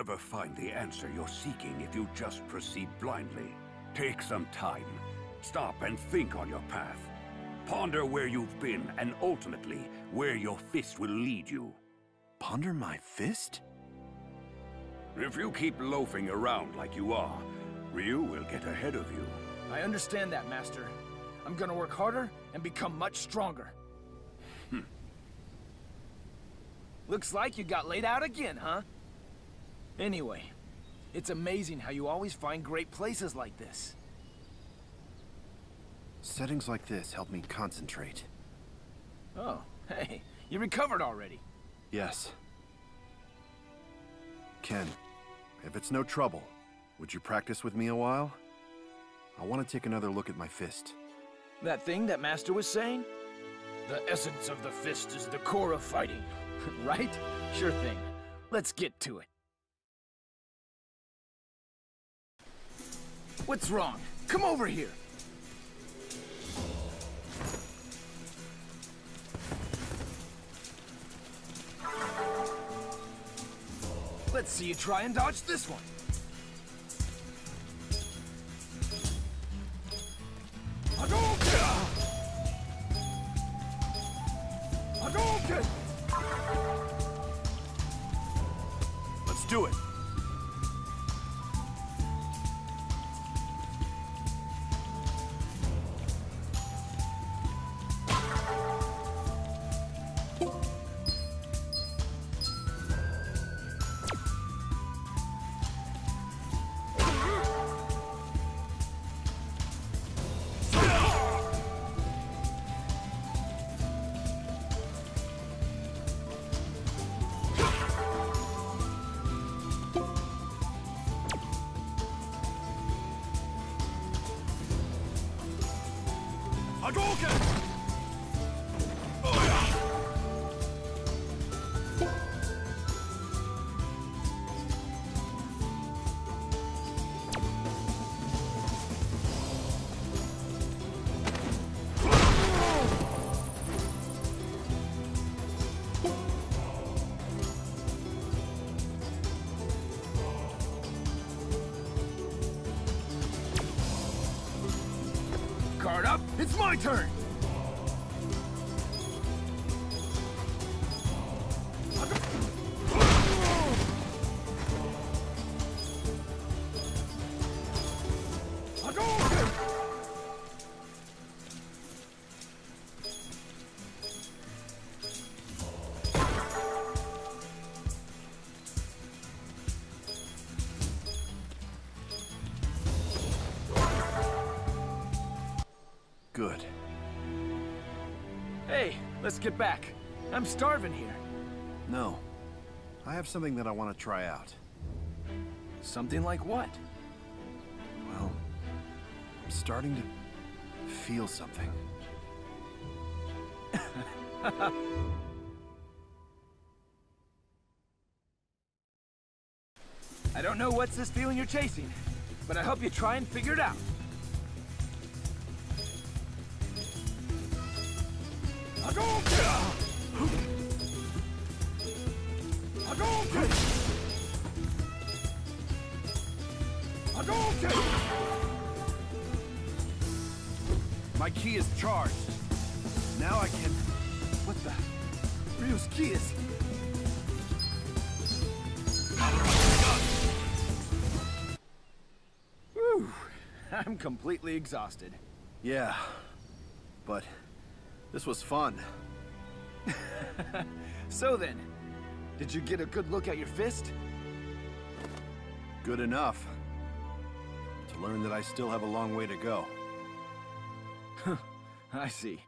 never find the answer you're seeking if you just proceed blindly. Take some time. Stop and think on your path. Ponder where you've been, and ultimately, where your fist will lead you. Ponder my fist? If you keep loafing around like you are, Ryu will get ahead of you. I understand that, Master. I'm gonna work harder and become much stronger. Hmm. Looks like you got laid out again, huh? Anyway, it's amazing how you always find great places like this. Settings like this help me concentrate. Oh, hey, you recovered already. Yes. Ken, if it's no trouble, would you practice with me a while? I want to take another look at my fist. That thing that Master was saying? The essence of the fist is the core of fighting, right? Sure thing. Let's get to it. What's wrong? Come over here! Let's see you try and dodge this one. Hadouken! Up, it's my turn! Hadouken! Hey, let's get back. I'm starving here. No. I have something that I want to try out. Something like what? Well, I'm starting to feel something. I don't know what's this feeling you're chasing, but I hope you try and figure it out. My ki is charged. Now I can... What the? Ryu's ki is... Whew. I'm completely exhausted. Yeah. But... This was fun. So then, did you get a good look at your fist? Good enough. To learn that I still have a long way to go. I see.